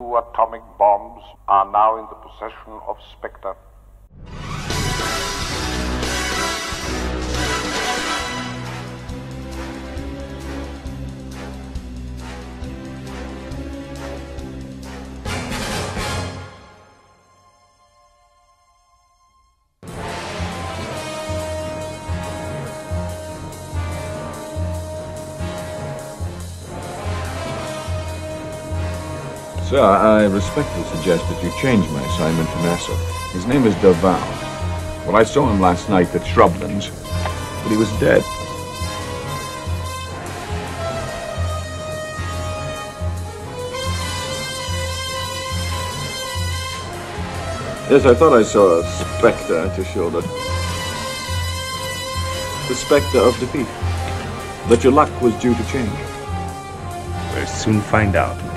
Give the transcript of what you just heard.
Two atomic bombs are now in the possession of Spectre. Sir, I respectfully suggest that you change my assignment to Nassau. His name is Derval. Well, I saw him last night at Shrublands, but he was dead. Yes, I thought I saw a spectre at your shoulder. The spectre of defeat. But your luck was due to change. We'll soon find out.